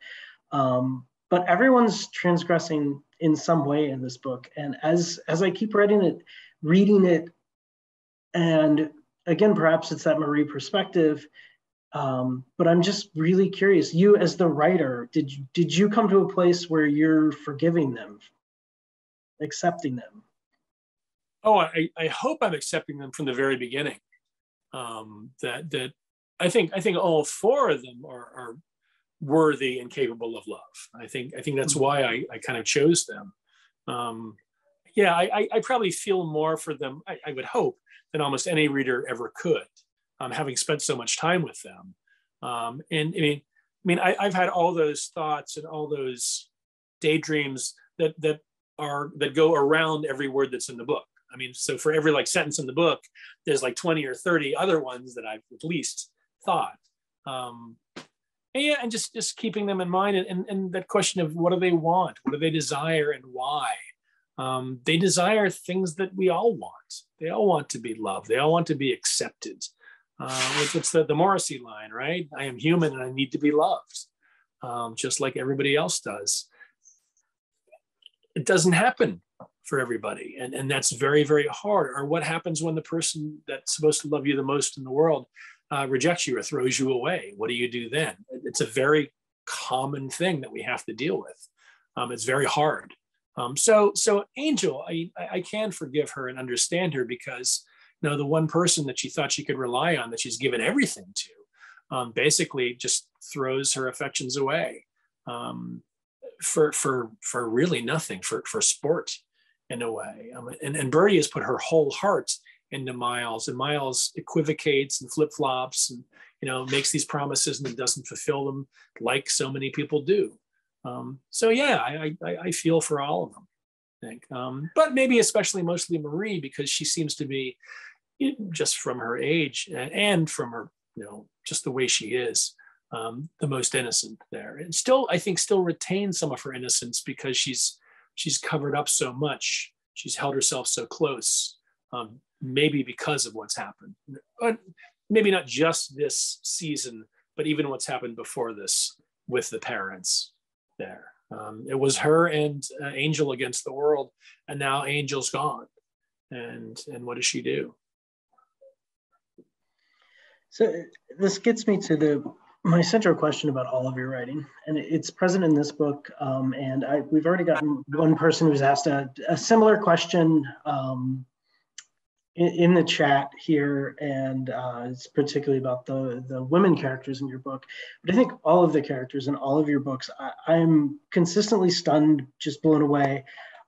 um, but everyone's transgressing in some way in this book. And as as I keep reading it, reading it, and again, perhaps it's that Marie perspective. Um, but I'm just really curious. You, as the writer, did you, did you come to a place where you're forgiving them, accepting them? Oh, I, I hope I'm accepting them from the very beginning. Um, that that I think I think all four of them are, are worthy and capable of love. I think I think that's mm-hmm. why I, I kind of chose them. Um, yeah, I, I, probably feel more for them. I, I, would hope than almost any reader ever could, um, having spent so much time with them. Um, and I mean, I mean, I, I've had all those thoughts and all those daydreams that that are that go around every word that's in the book. I mean, so for every like sentence in the book, there's like 20 or 30 other ones that I've at least thought. Um, and yeah, and just just keeping them in mind, and, and, and that question of what do they want, what do they desire, and why. Um, they desire things that we all want. They all want to be loved. They all want to be accepted. Uh, it's, the, the Morrissey line, right? I am human and I need to be loved, um, just like everybody else does. It doesn't happen for everybody, and, and that's very, very hard. Or what happens when the person that's supposed to love you the most in the world uh, rejects you or throws you away? What do you do then? It's a very common thing that we have to deal with. Um, it's very hard. Um, so, so Angel, I, I can forgive her and understand her because, you know, the one person that she thought she could rely on, that she's given everything to, um, basically just throws her affections away um, for for for really nothing, for for sport, in a way. Um, and and Birdie has put her whole heart into Miles, and Miles equivocates and flip flops, and you know makes these promises and doesn't fulfill them, like so many people do. Um, so yeah, I, I, I feel for all of them. I think, um, but maybe especially mostly Marie because she seems to be just from her age and from her, you know, just the way she is, um, the most innocent there, and still I think still retains some of her innocence because she's she's covered up so much. She's held herself so close. Um, maybe because of what's happened. Maybe not just this season, but even what's happened before this with the parents there. Um, it was her and uh, Angel against the world, and now Angel's gone. And and what does she do? So this gets me to the my central question about all of your writing, and it's present in this book. Um, and I, we've already gotten one person who's asked a, a similar question um, in, in the chat here, and uh, it's particularly about the the women characters in your book. But I think all of the characters in all of your books, I, am consistently stunned, just blown away.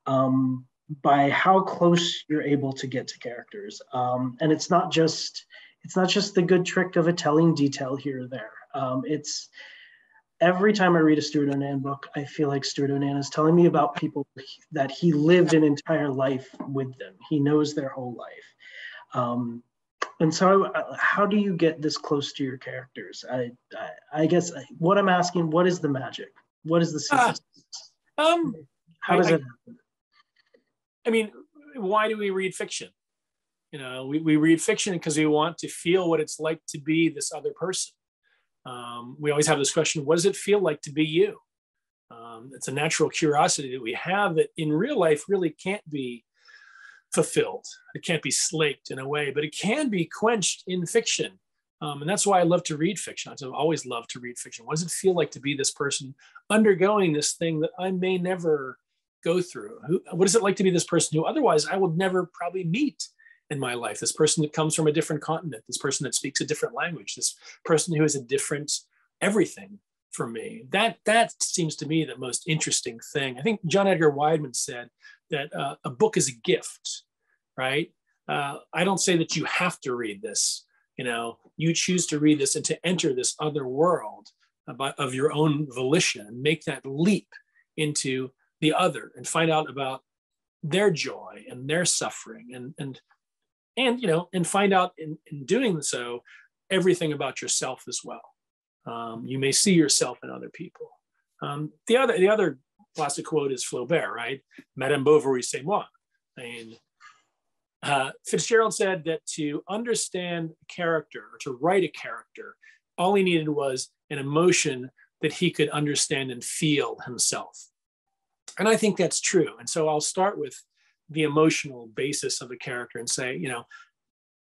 Um, by how close you're able to get to characters um, and it's not just it's not just the good trick of a telling detail here or there um, it's every time I read a Stewart O'Nan book, I feel like Stewart O'Nan is telling me about people that he lived an entire life with them. He knows their whole life. Um, and so, uh, how do you get this close to your characters? I, I, I guess what I'm asking, what is the magic? What is the secret? Uh, um, how does I, it happen? I mean, why do we read fiction? You know, we, we read fiction because we want to feel what it's like to be this other person um, we always have this question what does it feel like to be you? Um, it's a natural curiosity that we have that in real life really can't be fulfilled. It can't be slaked in a way, but it can be quenched in fiction. Um, and that's why I love to read fiction. I've always loved to read fiction. What does it feel like to be this person undergoing this thing that I may never go through? Who, what is it like to be this person who otherwise I would never probably meet? In my life. This person that comes from a different continent this person that speaks a different language this person who is a different everything for me. That that seems to me the most interesting thing. I think john edgar wideman said that uh, a book is a gift right? Uh, i don't say that you have to read this you know you choose to read this and to enter this other world about, of your own volition and make that leap into the other and find out about their joy and their suffering and and and you know and find out in, in doing so everything about yourself as well um, you may see yourself in other people um, the other the other classic quote is flaubert right madame bovary c'est moi I mean, uh, Fitzgerald said that to understand a character or to write a character, all he needed was an emotion that he could understand and feel himself. And I think that's true. And so I'll start with the emotional basis of a character and say, you know,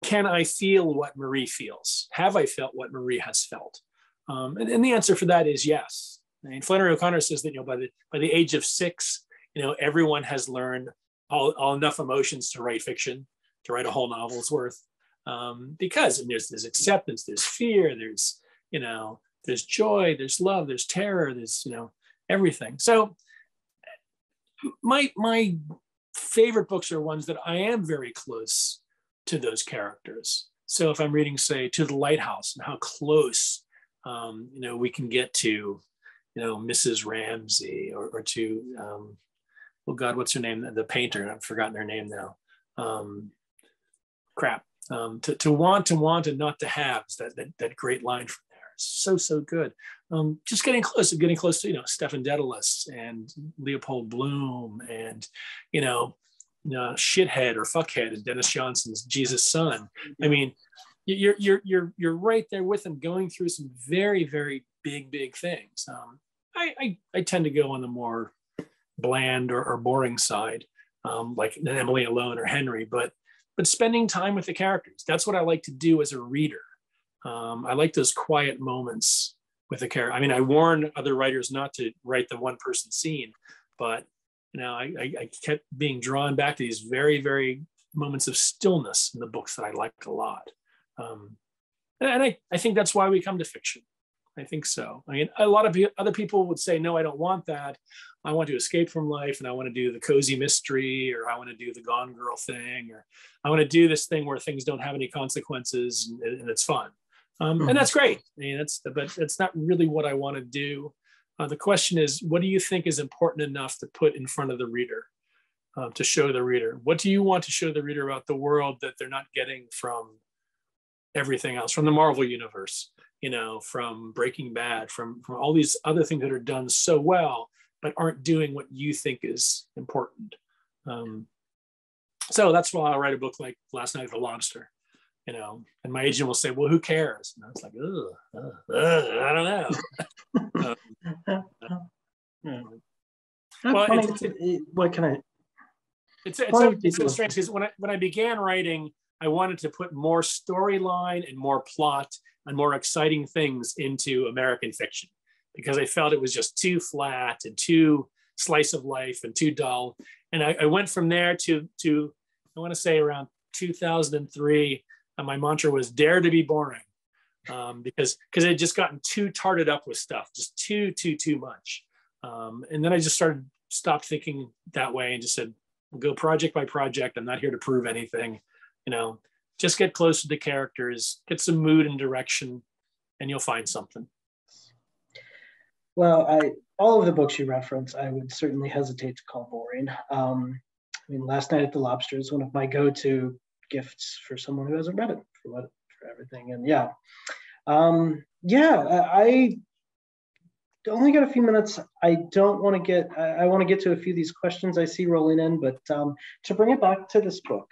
can I feel what Marie feels? Have I felt what Marie has felt? Um, and, and, the answer for that is yes. Mean, Flannery O'Connor says that you know by the by the age of six, you know, everyone has learned all, all enough emotions to write fiction, to write a whole novel's worth. Um, because there's there's acceptance, there's fear, there's you know, there's joy, there's love, there's terror, there's you know, everything. So my my favorite books are ones that I am very close to those characters. So if I'm reading, say, To the Lighthouse and how close um, you know we can get to, you know, Mrs. Ramsay or, or to um, oh God, what's her name? The painter. I've forgotten her name now. Um, crap. Um, to, to want to want and not to have is that, that, that great line from so, so good. Um, just getting close, getting close to, you know, Stephen Dedalus and Leopold Bloom and, you know, uh, shithead or fuckhead and Denis Johnson's Jesus Son. I mean, you're, you're, you're, you're right there with them going through some very, very big, big things. Um, I, I, I tend to go on the more bland or, or boring side, um, like Emily Alone or Henry, but but spending time with the characters. That's what I like to do as a reader. Um, I like those quiet moments with a character. I mean, I warn other writers not to write the one person scene, but you know, I, I, I kept being drawn back to these very, very moments of stillness in the books that I like a lot. Um, and I, I think that's why we come to fiction. I think so. I mean, a lot of other people would say, no, I don't want that. I want to escape from life and I want to do the cozy mystery or I want to do the Gone Girl thing or I want to do this thing where things don't have any consequences and, and it's fun. Um. And that's great. I mean, that's, but it's not really what I want to do. Uh, the question is, what do you think is important enough to put in front of the reader, uh, to show the reader? What do you want to show the reader about the world that they're not getting from everything else, from the Marvel universe? you know, from Breaking Bad, from from all these other things that are done so well, but aren't doing what you think is important. Um, so that's why I'll write a book like Last Night at the Lobster, you know, and my agent will say, "Well, who cares?" And I was like, "Ugh, I don't know." um, well, it's, it's, what can I? It's it's, so, it's so strange because when I when I began writing, I wanted to put more storyline and more plot and more exciting things into American fiction because I felt it was just too flat and too slice of life and too dull. And I, I went from there to to I want to say around 2003. And my mantra was "Dare to be boring," um, because because it had just gotten too tarted up with stuff, just too too too much. Um, and then I just started stopped thinking that way and just said, "Go project by project. I'm not here to prove anything." You know, just get close to the characters, get some mood and direction, and you'll find something. Well, I all of the books you reference, I would certainly hesitate to call boring. Um, I mean, Last Night at the Lobster is one of my go-to gifts for someone who hasn't read it for what for everything. And yeah, um, yeah, I only got a few minutes. I don't want to get. I, I want to get to a few of these questions I see rolling in, but um, to bring it back to this book,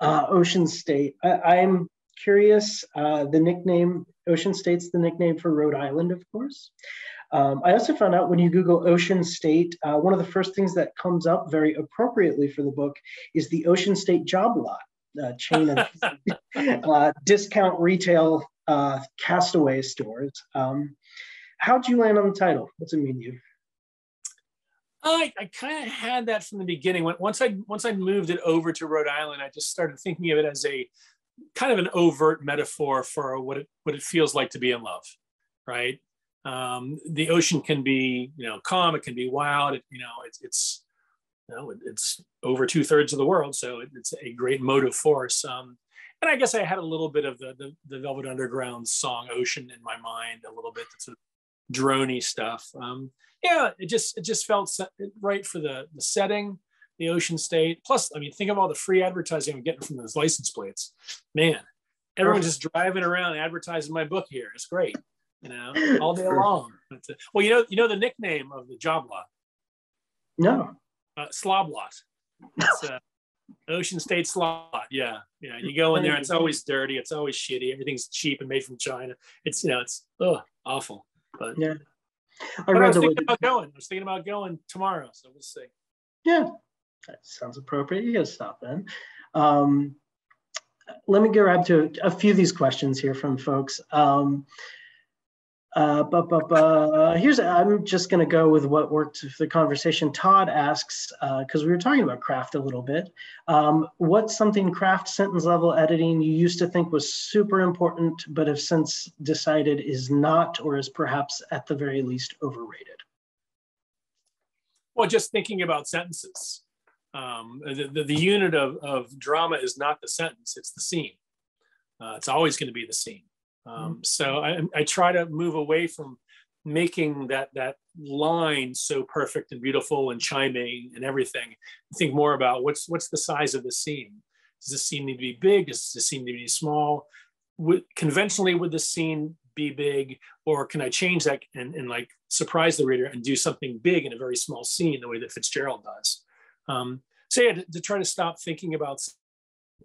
uh, Ocean State. I, am curious. Uh, the nickname Ocean State's the nickname for Rhode Island, of course. Um, I also found out when you Google Ocean State, uh, one of the first things that comes up very appropriately for the book is the Ocean State Job Lot uh, chain of uh, discount retail uh, castaway stores. Um, how'd you land on the title? What's it mean to you? I, I kind of had that from the beginning. When, once I once I moved it over to Rhode Island, I just started thinking of it as a kind of an overt metaphor for what it what it feels like to be in love, right? Um, the ocean can be you know calm, it can be wild. It, you know, it's it's you know it's over two thirds of the world, so it, it's a great motive force. Um, and I guess I had a little bit of the, the, the Velvet Underground song "Ocean" in my mind, a little bit. Sort of drony stuff. Um, yeah, it just it just felt right for the the setting, the Ocean State. Plus, I mean, think of all the free advertising I'm getting from those license plates. Man, everyone's just driving around advertising my book here. It's great, you know, all day long. Well, you know, you know the nickname of the job lot. No. Uh, slob lot. It's uh, Ocean State slot. Yeah, yeah. You go in there, it's always dirty. It's always shitty. Everything's cheap and made from China. It's you know, it's oh awful. But yeah, I, but I was thinking about going. I was thinking about going tomorrow, so we'll see. Yeah, that sounds appropriate. You gotta stop then. Um, let me get grab to a few of these questions here from folks. Um, uh, but, but, here's, I'm just going to go with what worked for the conversation. Todd asks, because uh, we were talking about craft a little bit, um, what's something craft sentence level editing you used to think was super important, but have since decided is not, or is perhaps at the very least overrated? Well, just thinking about sentences. Um, the, the, the, unit of, of drama is not the sentence, it's the scene. Uh, it's always going to be the scene. Um, mm-hmm. so I, I, try to move away from making that that line so perfect and beautiful and chiming and everything. Think more about what's what's the size of the scene. Does the scene need to be big? Does the scene need to be small? Would, conventionally, would the scene be big, or can I change that and, and like surprise the reader and do something big in a very small scene, the way that Fitzgerald does? Um, so yeah, to, to, try to stop thinking about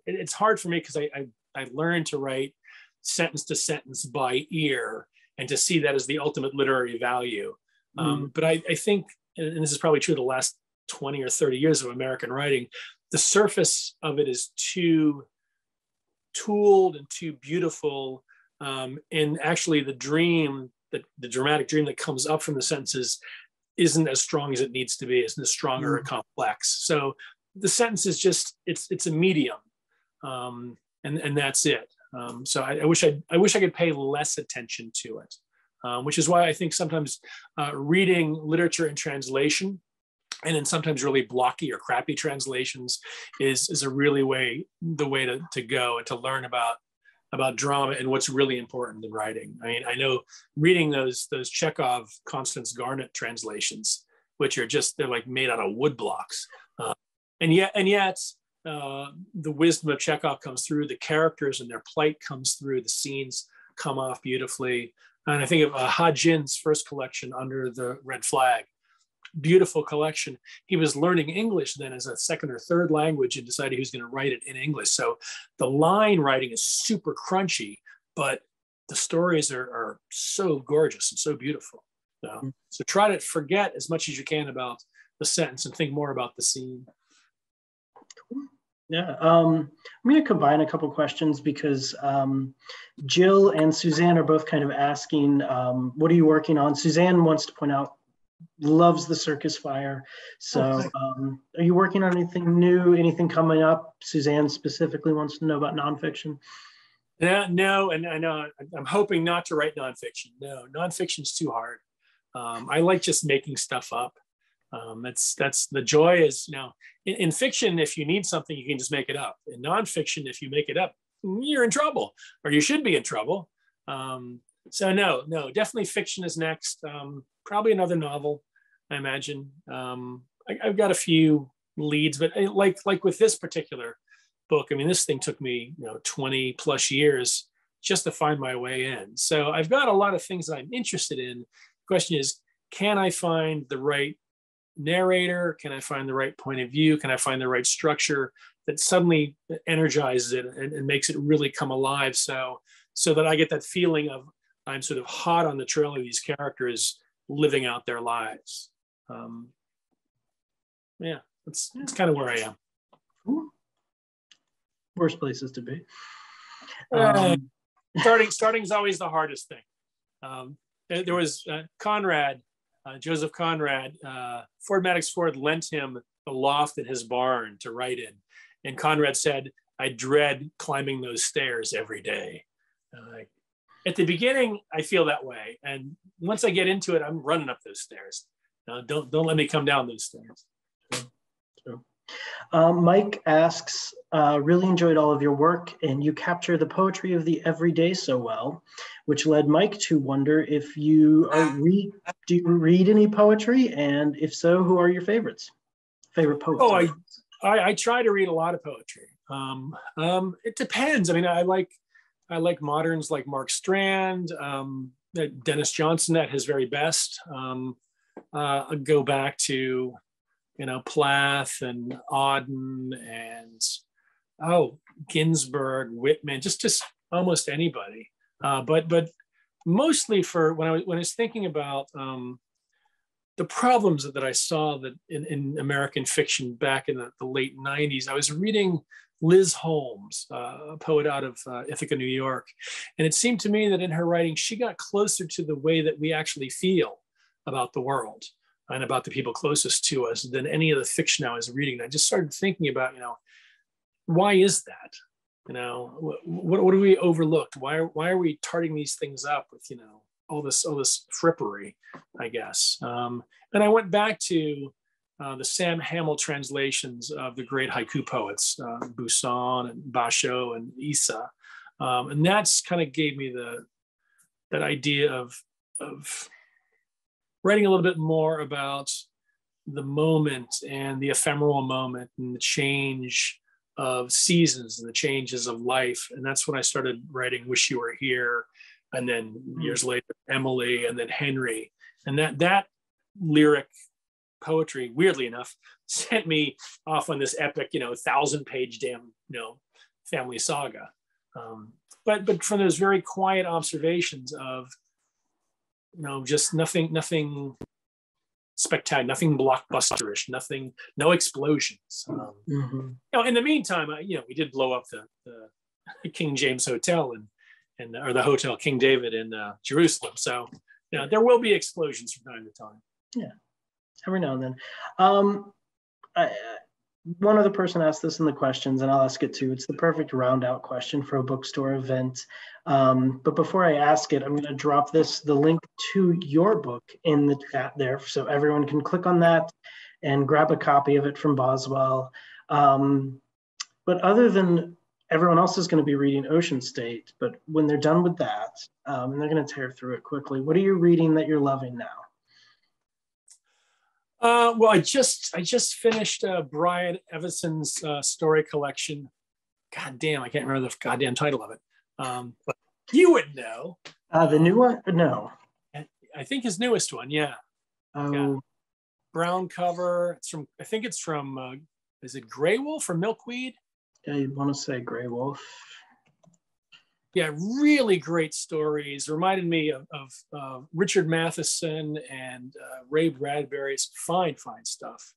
it, it's hard for me because I, I I learned to write sentence to sentence by ear and to see that as the ultimate literary value. Um, mm. Um, but I, I, think, and this is probably true the last 20 or 30 years of American writing, the surface of it is too tooled and too beautiful. Um, and actually, the dream, the, the dramatic dream that comes up from the sentences isn't as strong as it needs to be, isn't as strong mm. or complex. So the sentence is just, it's, it's a medium. Um, and, and that's it. Um, so I, I, wish I, I wish I could pay less attention to it, um, which is why I think sometimes uh, reading literature in translation and then sometimes really blocky or crappy translations is, is a really way the way to, to go and to learn about about drama and what's really important in writing. I mean, I know reading those those Chekhov Constance Garnett translations, which are just they're like made out of wood blocks, uh, and yet and yet uh, the wisdom of Chekhov comes through, the characters and their plight comes through, the scenes come off beautifully. And I think of uh, Ha Jin's first collection, Under the Red Flag, beautiful collection. He was learning English then as a second or third language and decided he was going to write it in English. So the line writing is super crunchy, but the stories are, are so gorgeous and so beautiful. So, mm-hmm. so try to forget as much as you can about the sentence and think more about the scene. Yeah, um, I'm going to combine a couple questions because um, Jill and Suzanne are both kind of asking, um, what are you working on? Suzanne wants to point out, loves the Circus Fire. So oh, um, are you working on anything new, anything coming up? Suzanne specifically wants to know about nonfiction. Yeah, no, and I know I'm hoping not to write nonfiction. No, nonfiction is too hard. Um, I like just making stuff up. Um, that's that's the joy is you know in, in, fiction if you need something you can just make it up. In nonfiction if you make it up you're in trouble or you should be in trouble. Um, so no no definitely fiction is next. Um, probably another novel I imagine. Um, I, have got a few leads, but eh, like like with this particular book, I mean this thing took me you know 20 plus years just to find my way in. So I've got a lot of things that I'm interested in. The question is, can I find the right narrator? Can I find the right point of view? Can I find the right structure that suddenly energizes it and, and makes it really come alive? So, so that I get that feeling of I'm sort of hot on the trail of these characters living out their lives. Um, yeah, that's, that's kind of where I am. Worst places to be. Uh, um, starting starting is always the hardest thing. Um, there was uh, Conrad uh, Joseph Conrad, uh, Ford Madox Ford lent him the loft in his barn to write in. And Conrad said, I dread climbing those stairs every day. Uh, at the beginning, I feel that way. And once I get into it, I'm running up those stairs. don't, don't let me come down those stairs. Um, Mike asks, uh, really enjoyed all of your work and you capture the poetry of the everyday so well, which led Mike to wonder if you are read, do you read any poetry and if so, who are your favorites? favorite poet? Oh, I, I, I try to read a lot of poetry. Um, um, it depends. I mean, I like I like moderns like Mark Strand, um, Denis Johnson at his very best. Um, uh, go back to you know Plath and Auden and oh Ginsberg, Whitman, just just almost anybody. Uh, but but mostly for when I was when I was thinking about um, the problems that I saw that in, in American fiction back in the, the, late 90s, I was reading Liz Holmes, uh, a poet out of uh, Ithaca, New York. And it seemed to me that in her writing, she got closer to the way that we actually feel about the world and about the people closest to us than any of the fiction I was reading. I just started thinking about, you know, why is that? You know, what, what, do we overlooked? Why, why are we tarting these things up with, you know, all this all this frippery, I guess. Um, and I went back to uh, the Sam Hamill translations of the great haiku poets, uh, Buson and Basho and Issa, um, and that's kind of gave me the that idea of of writing a little bit more about the moment and the ephemeral moment and the change of seasons and the changes of life. And that's when I started writing Wish You Were Here and then hmm. years later Emily, and then Henry, and that that lyric poetry, weirdly enough, sent me off on this epic, you know, thousand page damn, you know, family saga. Um, but but from those very quiet observations of, know, just nothing nothing spectacular, nothing blockbusterish, nothing, no explosions. Um, mm-hmm. You know, in the meantime, I, you know, we did blow up the, the King James Hotel and in or the Hotel King David in uh, Jerusalem. So, you know, there will be explosions from time to time. Yeah, every now and then. Um, I, one other person asked this in the questions, and I'll ask it too. It's the perfect round out question for a bookstore event. Um, but before I ask it, I'm going to drop this the link to your book in the chat there, so everyone can click on that and grab a copy of it from Boswell. Um, but other than everyone else is going to be reading Ocean State, but when they're done with that, um, and they're going to tear through it quickly, what are you reading that you're loving now? Uh, well, I just I just finished uh, Brian Evenson's uh, story collection. God damn, I can't remember the goddamn title of it. Um, but you would know. Uh, the new one? No. I think his newest one. Yeah. Oh. Yeah. Brown cover. It's from. I think it's from. Uh, is it Graywolf or Milkweed? Yeah, you'd want to say Graywolf. Yeah, really great stories. Reminded me of, of uh, Richard Matheson and uh, Ray Bradbury's fine, fine stuff.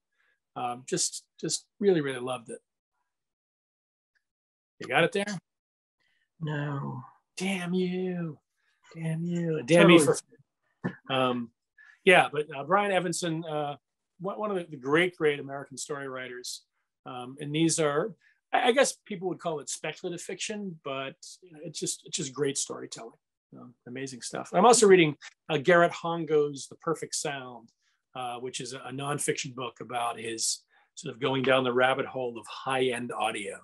Um, just, just really, really loved it. You got it there? No. Damn you! Damn you! Damn you for. Um, yeah, but uh, Brian Evenson, uh, one of the great, great American story writers, um, and these are I guess people would call it speculative fiction, but it's just it's just great storytelling. Um, amazing stuff. I'm also reading uh, Garrett Hongo's The Perfect Sound, uh, which is a, a nonfiction book about his sort of going down the rabbit hole of high-end audio.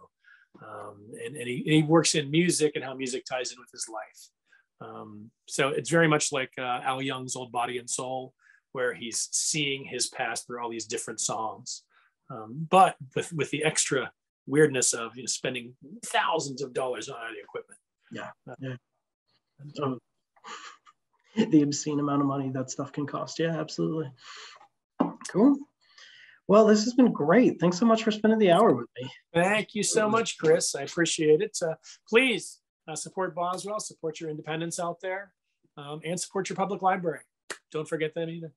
Um, and, and, he, and, he, works in music and how music ties in with his life. Um, so it's very much like uh, Al Young's Old Body and Soul, where he's seeing his past through all these different songs, um, but with, with the extra weirdness of you know spending thousands of dollars on audio equipment. Yeah, uh, yeah. Um, the obscene amount of money that stuff can cost. Yeah, absolutely. Cool. Well, this has been great. Thanks so much for spending the hour with me. Thank you so much, Chris. I appreciate it. Uh, please uh, support Boswell, support your independence out there, um, and support your public library. Don't forget that either.